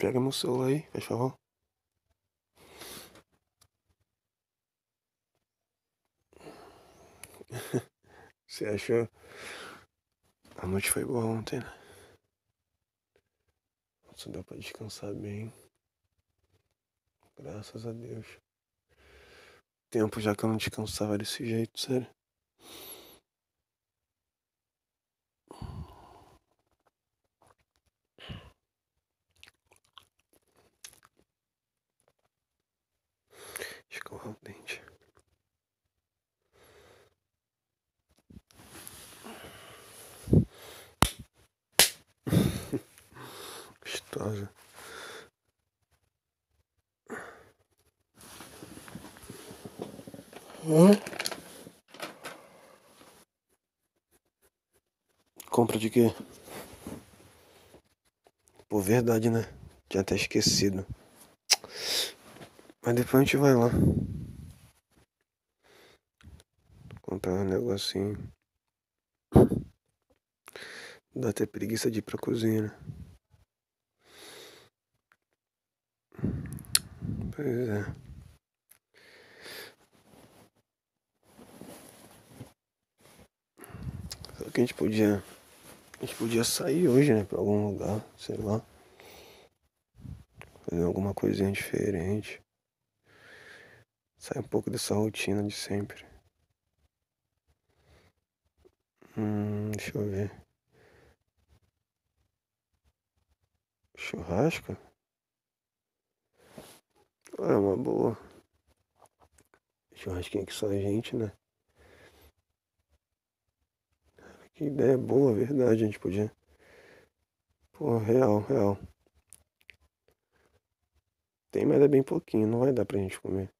Pega meu celular aí, por favor. Você achou? A noite foi boa ontem, né? Nossa, deu pra descansar bem. Graças a Deus. Tempo já que eu não descansava desse jeito, sério. Escovar o dente. Gostosa. Compra de quê? Pô, verdade, né? Tinha até esquecido. Mas depois a gente vai lá. Comprar um negocinho. Dá até preguiça de ir pra cozinha, né? Pois é. Só que a gente podia. A gente podia sair hoje, né? Pra algum lugar, sei lá. Fazer alguma coisinha diferente. Sair um pouco dessa rotina de sempre. Hum, deixa eu ver. Churrasco? É uma boa. Churrasquinho aqui só a gente, né? Que ideia boa, verdade, a gente podia. Pô, real, real. Tem, mas é bem pouquinho, não vai dar pra gente comer.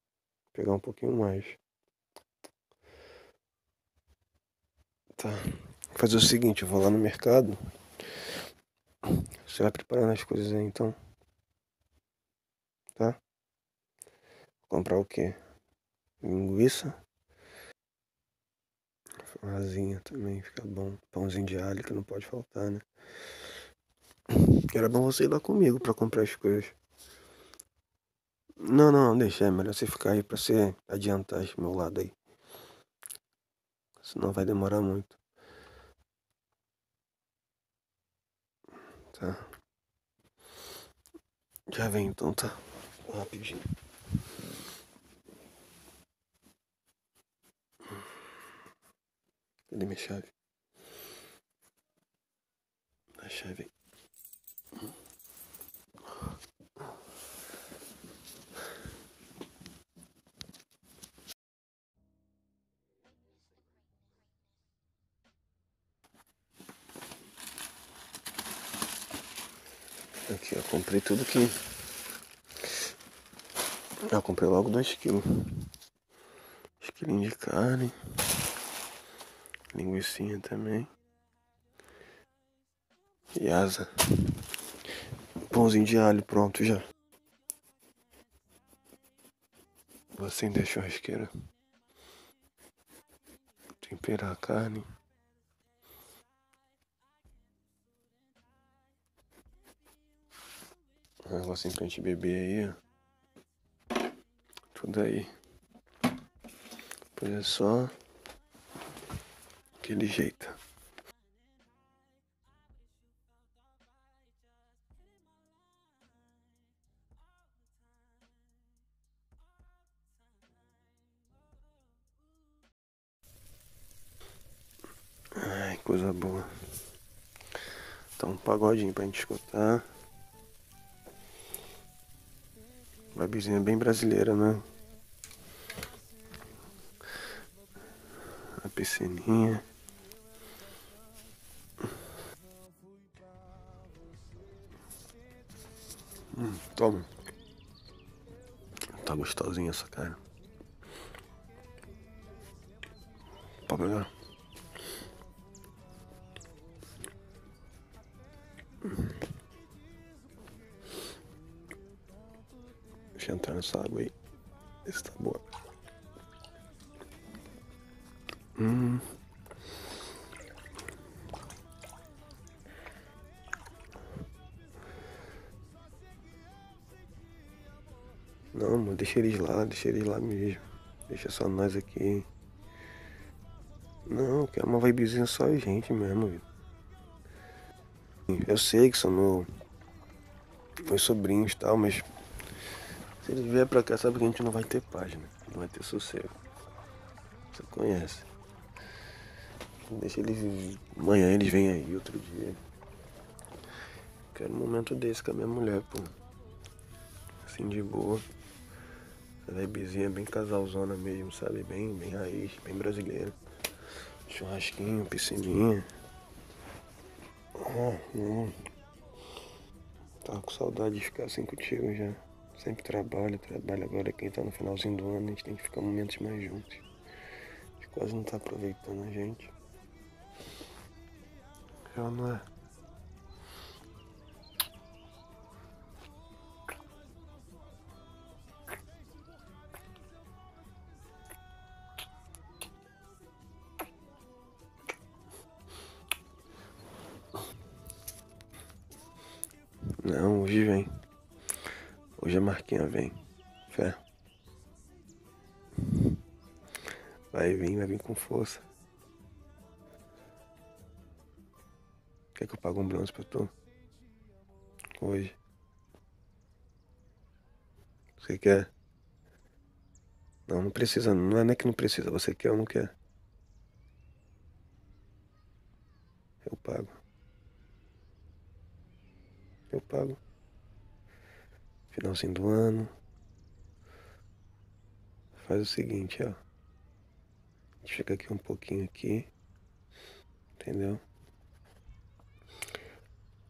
Pegar um pouquinho mais. Tá. Vou fazer o seguinte, eu vou lá no mercado. Você vai preparando as coisas aí então. Tá? Vou comprar o quê? Linguiça. Asinha também fica bom. Pãozinho de alho que não pode faltar, né? Era bom você ir lá comigo pra comprar as coisas. Não, não, deixa. É melhor você ficar aí pra você adiantar esse meu lado aí. Senão vai demorar muito. Tá. Já vem então, tá? Rapidinho. Cadê minha chave? A chave aí. Aqui, ó, comprei tudo que. Eu comprei logo 2 quilos. 2 quilinhos de carne. Linguiça também. E asa. Pãozinho de alho pronto já. Vou acender a churrasqueira. Temperar a carne. Um negocinho pra gente beber aí, ó. Tudo aí. Pois é só aquele jeito. Ai, coisa boa. Então um pagodinho pra gente escutar. Vibezinha bem brasileira, né? A piscininha. Hum, toma. Tá gostosinha essa cara. Pode pegar. Deixa eu entrar nessa água aí. Esse tá boa. Hum. Não, amor, deixa eles lá, deixa eles lá mesmo. Deixa só nós aqui. Não, que é uma vibezinha só a gente mesmo, viu? Eu sei que são meu, meus sobrinhos e tal, mas se eles vierem pra cá, sabe que a gente não vai ter né? Não vai ter sossego. Você conhece. Deixa eles. Amanhã eles vêm aí, outro dia. Quero um momento desse com a minha mulher, pô. Assim de boa. Essa vibezinha bem casalzona mesmo, sabe? Bem, bem raiz, bem brasileira. Churrasquinho, piscininha. Oh, hum. Tava com saudade de ficar assim contigo já. Sempre trabalho, trabalho agora quem tá no finalzinho do ano, a gente tem que ficar momentos mais juntos. A gente quase não tá aproveitando a gente. Já não é? Hoje a Marquinha vem. Fé. Vai vir, vai vir com força. Quer que eu pague um bronze pra tu? Hoje. Você quer? Não, não precisa. Não é nem que não precisa. Você quer ou não quer? Eu pago. Eu pago. Finalzinho do ano. Faz o seguinte, ó. A gente fica aqui um pouquinho aqui. Entendeu?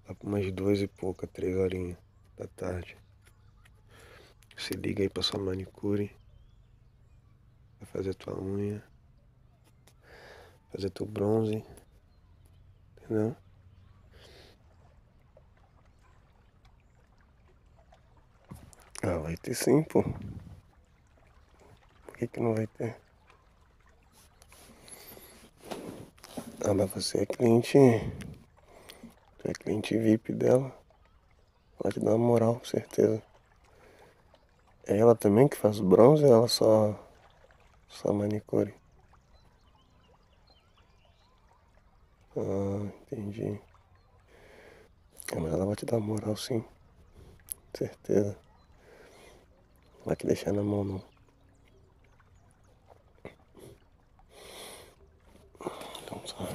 Lá por umas duas e pouca, três horinhas da tarde. Se liga aí pra sua manicure. Vai fazer tua unha. Fazer teu bronze. Entendeu? Ah, vai ter sim, pô. Por que, que não vai ter? Ah, mas você é cliente. Tu é cliente VIP dela. Ela te dá uma moral, com certeza. É ela também que faz bronze ou ela só. só manicure? Ah, entendi. É, mas ela vai te dar moral sim. Certeza. Vai te deixar na mão não. Então tá.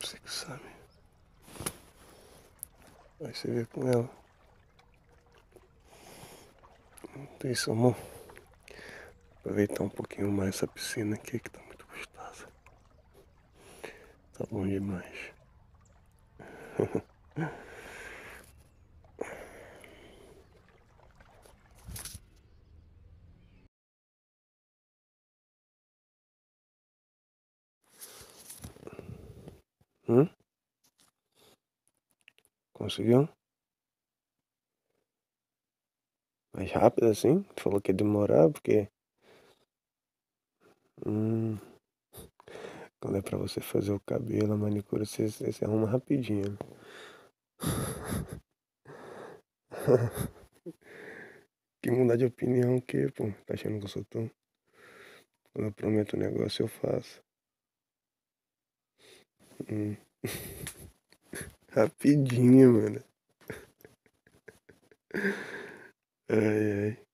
Você que sabe. Vai se ver com ela. Isso, amor. Aproveitar um pouquinho mais essa piscina aqui que tá muito gostosa. Tá bom demais. Hum? Conseguiu? Mais rápido assim? Falou que ia demorar porque. Hum. Quando é pra você fazer o cabelo, a manicure, você, você, arruma rapidinho. que mudar de opinião o quê, pô? Tá achando que eu sou tão. Quando eu prometo um negócio, eu faço. Hum. Rapidinho, mano. Ai, ai.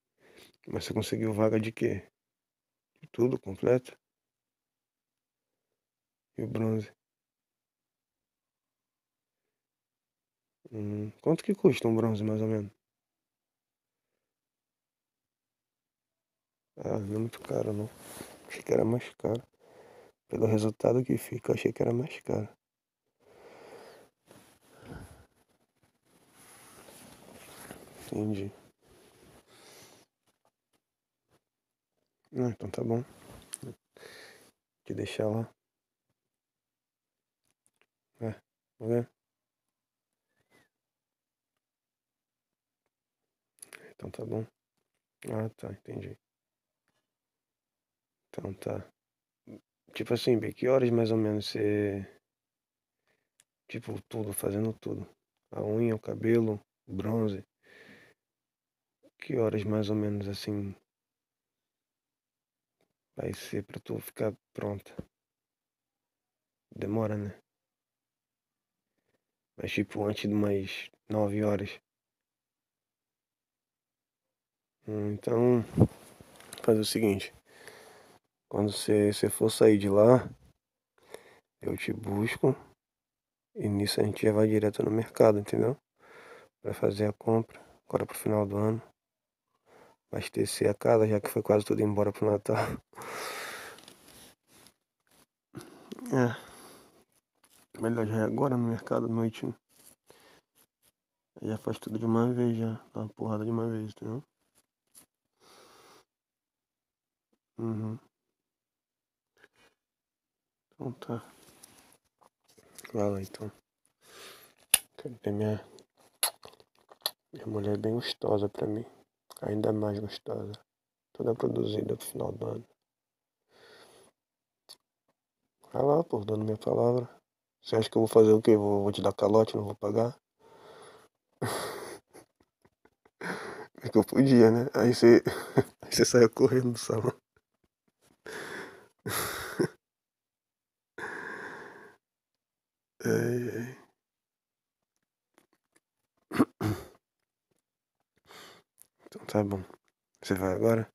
Mas você conseguiu vaga de quê? De tudo completo? E o bronze? Hum. Quanto que custa um bronze, mais ou menos? Ah, não é muito caro, não. Achei que era mais caro. Pelo resultado que fica, achei que era mais caro. Entendi. Ah, então tá bom. Que deixar lá. É, tá vendo? Então tá bom. Ah, tá, entendi. Então tá. Tipo assim, Bê, que horas mais ou menos você. Tipo, tudo, fazendo tudo. A unha, o cabelo, bronze. Que horas mais ou menos assim vai ser pra tu ficar pronta? Demora, né? Mas tipo antes de umas nove horas. Então, fazer o seguinte. Quando você, você for sair de lá, eu te busco. E nisso a gente já vai direto no mercado, entendeu? Pra fazer a compra. Agora pro final do ano. Abastecer a casa, já que foi quase tudo embora pro Natal. É. Melhor já é agora no mercado à noite. Né? Já faz tudo de uma vez já. Dá uma porrada de uma vez, entendeu? Uhum. Então tá. Vai lá então. Quero ter minha. Minha mulher bem gostosa pra mim. Ainda mais gostosa. Toda produzida pro final do ano. Vai lá, pô, dando minha palavra. Você acha que eu vou fazer o quê? Vou, vou te dar calote, não vou pagar? É que eu podia, né? Aí você. Aí você saiu correndo do salão. Ai, ai. Tá bom. Você vai agora?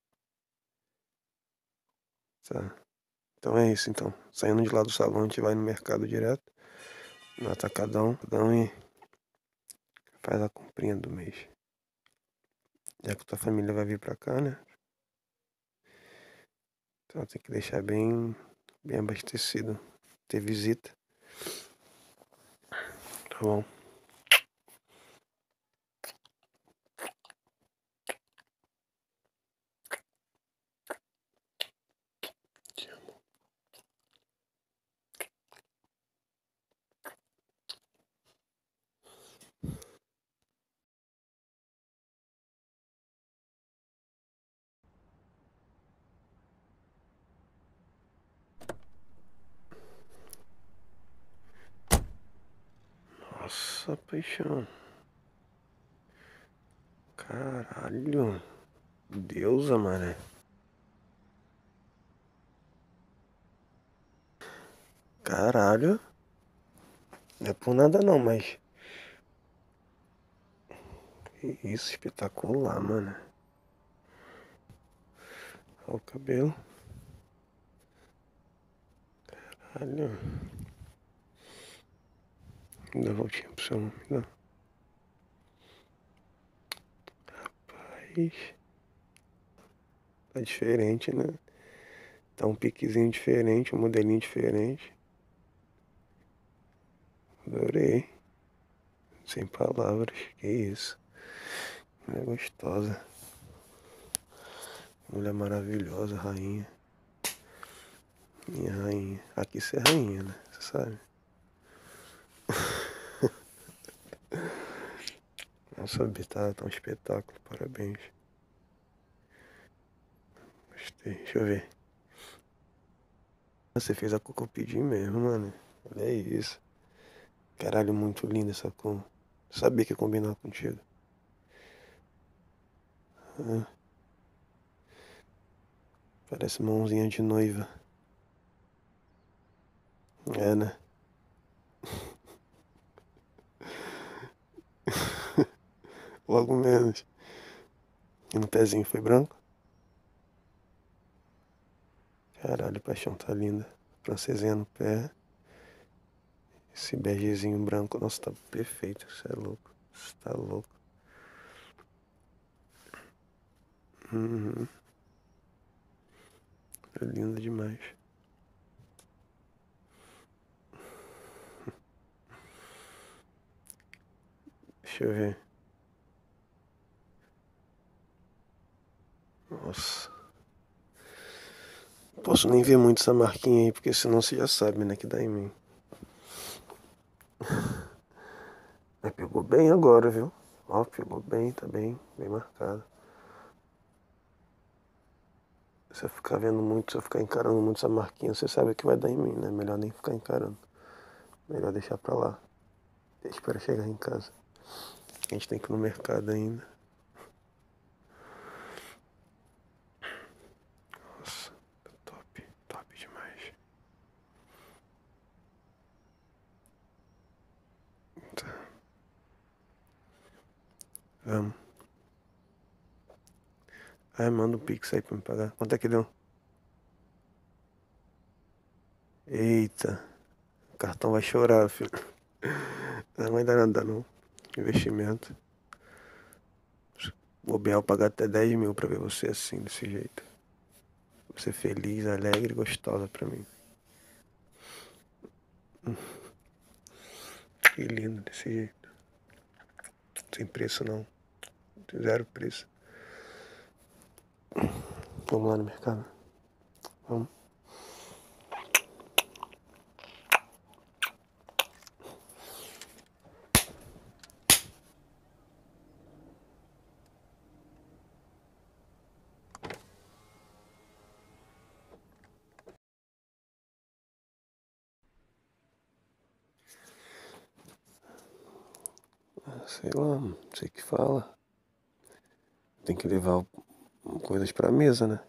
Tá. Então é isso então. Saindo de lá do salão, a gente vai no mercado direto. No atacadão. e faz a comprinha do mês. Já que tua família vai vir pra cá, né? Então tem que deixar bem, bem abastecido. Ter visita. Tá bom. Te amo. Nossa, paixão. Caralho. Deusa, mané. Caralho. Não é por nada não, mas. Que isso, espetacular, mano. Olha o cabelo. Caralho. Dá a voltinha pro seu nome, dá. Rapaz. Tá diferente, né? Tá um piquezinho diferente, um modelinho diferente. Adorei. Sem palavras. Que isso. Mulher gostosa. Mulher maravilhosa, rainha. Minha rainha. Aqui você é rainha, né? Você sabe? Nossa, tá, tá um espetáculo. Parabéns. Gostei. Deixa eu ver. Você fez a cor que eu pedi mesmo, mano. Olha isso. Caralho, muito linda essa cor. Sabia que ia combinar contigo. Ah. Parece mãozinha de noiva. É, né? Logo menos. E no pezinho foi branco? Caralho, paixão tá linda. Francesinha no pé. Esse begezinho branco, nossa, tá perfeito. Você é louco. Você tá louco. Uhum. É linda demais. Deixa eu ver. Nossa. Posso nem ver muito essa marquinha aí, porque senão você já sabe, né, que dá em mim. Mas pegou bem agora, viu? Ó, pegou bem, tá bem, bem marcado. Se eu ficar vendo muito, se eu ficar encarando muito essa marquinha, você sabe que vai dar em mim, né? Melhor nem ficar encarando. Melhor deixar pra lá. Para chegar em casa. A gente tem que ir no mercado ainda. Vamos. Aí manda um pix aí pra me pagar. Quanto é que deu? Eita. O cartão vai chorar, filho. Não vai dar nada não. Investimento. Vou bem pagar até 10 mil pra ver você assim, desse jeito. Você feliz, alegre gostosa pra mim. Que lindo desse jeito. Sem preço não. Zero preço. Vamos lá no mercado. Vamos. sei lá, não sei o que fala. Tem que levar coisas pra mesa, né?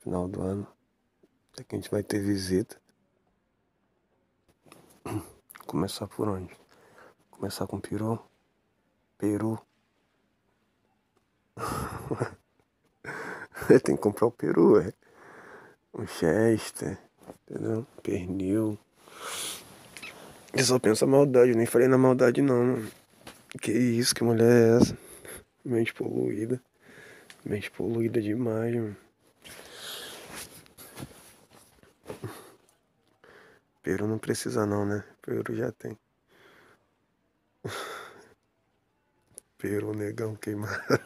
Final do ano. Até que a gente vai ter visita. Começar por onde? Começar com peru? Peru. Tem que comprar o peru, é. Um chester, entendeu? Pernil. Eu só penso a maldade, nem falei na maldade não. Que isso, que mulher é essa? Mente poluída. Mente poluída demais, mano. Peru não precisa não, né? Peru já tem. Peru negão queimado.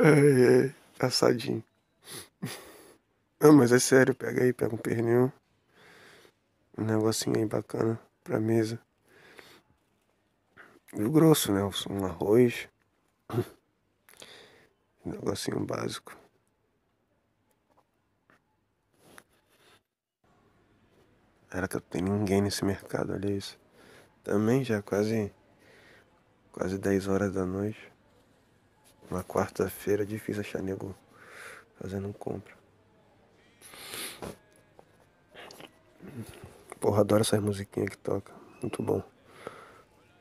Ai, ai, assadinho. Não, mas é sério, pega aí, pega um pernil. Um negocinho aí bacana pra mesa. E o grosso, né? Um arroz. Um negocinho básico. Era que eu tenho ninguém nesse mercado, olha isso. Também já quase. Quase 10 horas da noite. Uma quarta-feira é difícil achar nego fazendo compra. Porra, adoro essas musiquinhas que toca. Muito bom.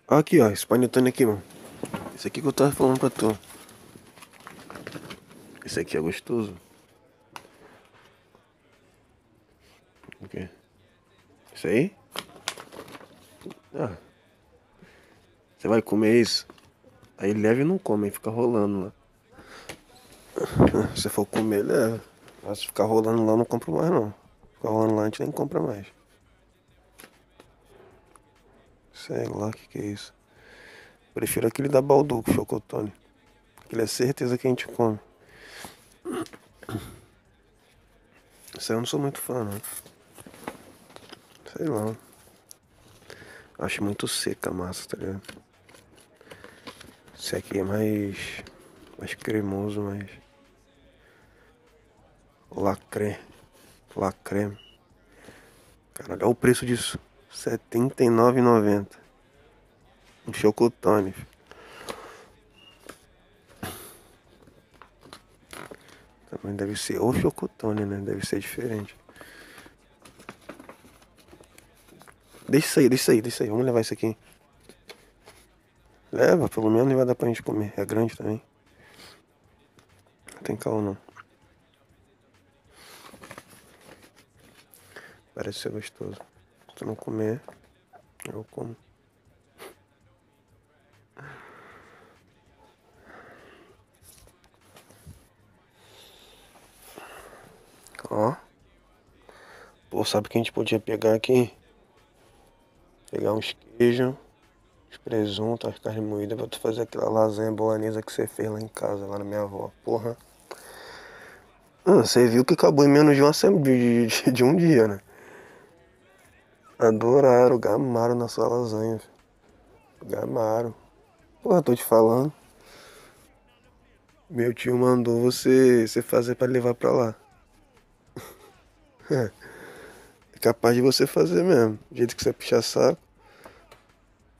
Aqui, ó, panetone aqui, mano. Esse aqui que eu tava falando pra tu. Esse aqui é gostoso. O quê? Isso aí? Ah. Você vai comer isso? Aí leva e não come, fica rolando lá. Se for comer, leva. Mas se ficar rolando lá, não compro mais não. Ficar rolando lá, a gente nem compra mais. Sei lá o que, que é isso. Prefiro aquele da Balduco, chocotone. Aquele é certeza que a gente come. Isso aí eu não sou muito fã, não. Sei lá. Acho muito seca a massa, tá ligado? Esse aqui é mais. mais cremoso, mais. Lacré. Lacré. Caralho, olha o preço disso. R$ 79,90. Um chocotone. Também deve ser ou chocotone, né? Deve ser diferente. Deixa isso aí, deixa isso aí, deixa isso aí. Vamos levar isso aqui. Leva, pelo menos vai dar pra gente comer. É grande também. Não tem calma não. Parece ser gostoso. Se não comer, eu como. Ó. Pô, sabe que a gente podia pegar aqui? Pegar uns queijos presunto, as carnes moídas pra tu fazer aquela lasanha bolonesa que você fez lá em casa, lá na minha avó. Porra. Ah, você viu que acabou em menos de, uma, de, de, de um dia, né? Adoraram, gamaram na sua lasanha. Gamaram. Porra, tô te falando. Meu tio mandou você, você fazer para levar pra lá. é capaz de você fazer mesmo. Do jeito que você puxa saco.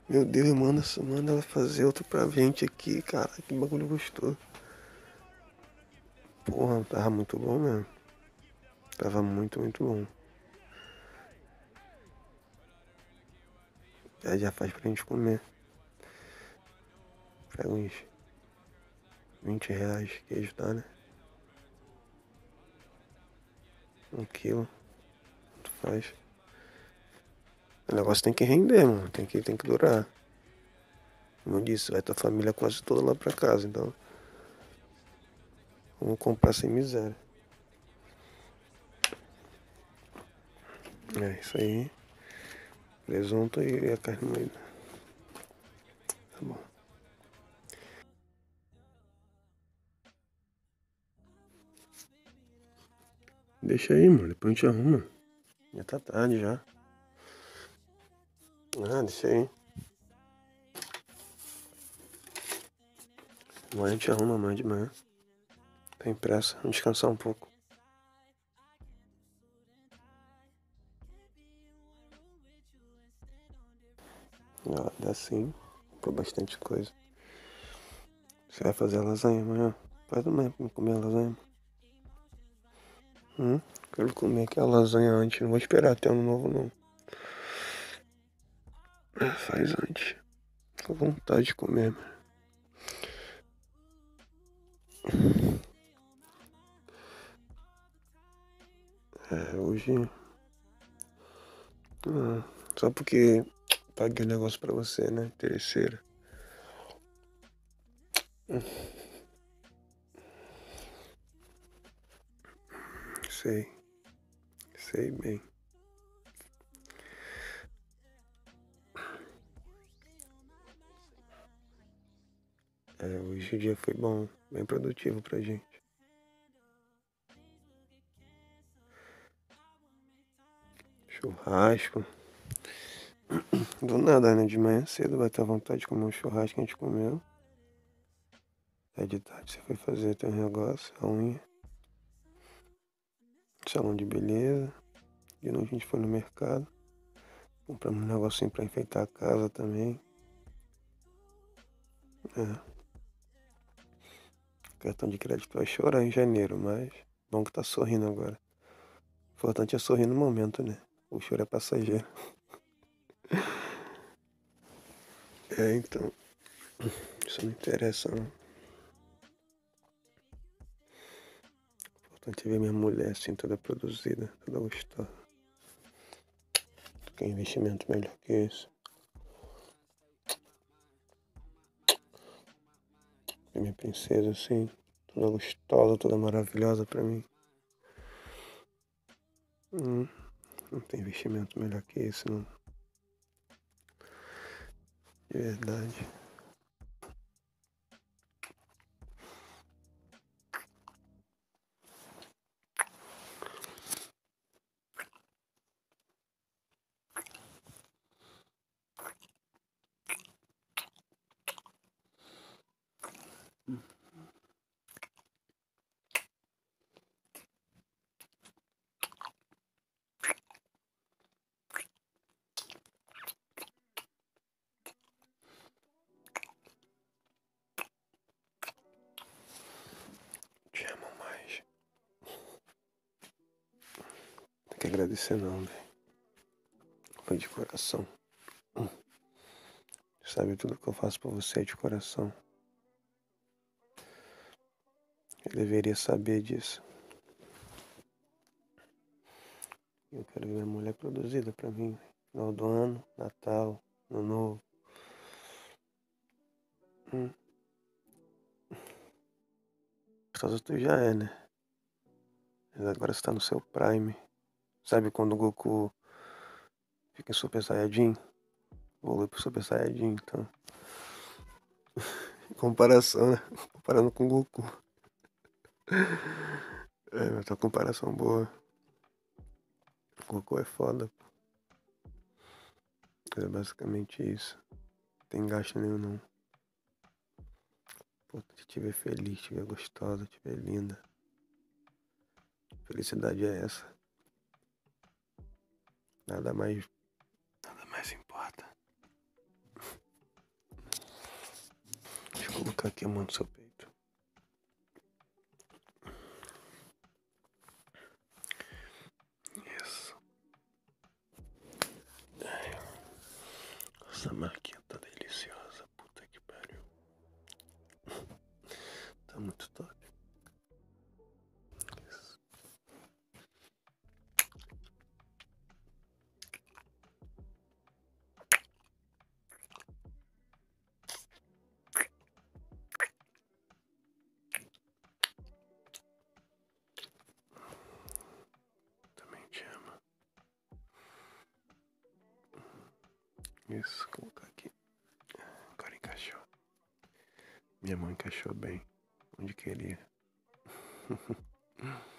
Meu Deus, manda, manda ela fazer outro pra gente aqui, cara. Que bagulho gostoso. Porra, tava muito bom mesmo. Tava muito, muito bom. Já, já faz pra gente comer. Pega uns 20 reais queijo, tá, né? Um quilo. Tu faz. O negócio tem que render, mano. Tem que, tem que durar. Como eu disse, vai tua família quase toda lá pra casa, então. Vamos comprar sem miséria. É isso aí. Presunto e a carne moída. Tá bom. Deixa aí, mano. Depois a gente arruma. Já tá tarde já. Ah, deixa aí. Amanhã a gente arruma mais de manhã. Tem pressa. Vamos descansar um pouco. Ah, dá sim. Comprou bastante coisa. Você vai fazer a lasanha amanhã? Faz amanhã pra comer a lasanha. Hum? Quero comer aquela lasanha antes. Não vou esperar até ano novo, não. É, faz antes. Com vontade de comer, mano. É, hoje. Ah, só porque paguei o um negócio pra você, né? Terceira. Sei. Sei bem. É, hoje o dia foi bom, bem produtivo pra gente. Churrasco. Do nada, né? De manhã cedo vai ter vontade de comer um churrasco que a gente comeu. Aí de tarde você foi fazer teu negócio, a unha. Salão de beleza. De noite a gente foi no mercado. Compramos um negocinho pra enfeitar a casa também. É cartão de crédito vai chorar em janeiro, mas bom que tá sorrindo agora. O importante é sorrir no momento, né? O choro é passageiro. é, então. Isso não interessa, não. O importante é ver minha mulher assim, toda produzida, toda gostosa. Tem investimento melhor que isso. minha princesa assim, toda gostosa, toda maravilhosa pra mim. Hum, não tem investimento melhor que esse, não. De verdade. Que agradecer não, velho. Foi de coração. Sabe tudo que eu faço por você é de coração. Eu deveria saber disso. Eu quero ver minha mulher produzida pra mim. Final do ano, Natal, Ano Novo. Hum. Tu já é, né? Mas agora você tá no seu prime. Sabe quando o Goku fica em Super Saiyajin? Evolui pro Super Saiyajin, então. comparação, né? Comparando com o Goku. É, mas tá comparação boa. O Goku é foda, pô. É basicamente isso. Não tem gasto nenhum, não. Pô, te tiver feliz, tiver gostosa, tiver linda. Felicidade é essa. Nada mais. Nada mais importa. Deixa eu colocar aqui a mão no seu peito. Isso. Essa marca Isso, colocar aqui. Agora encaixou. Minha mão encaixou bem. Onde queria.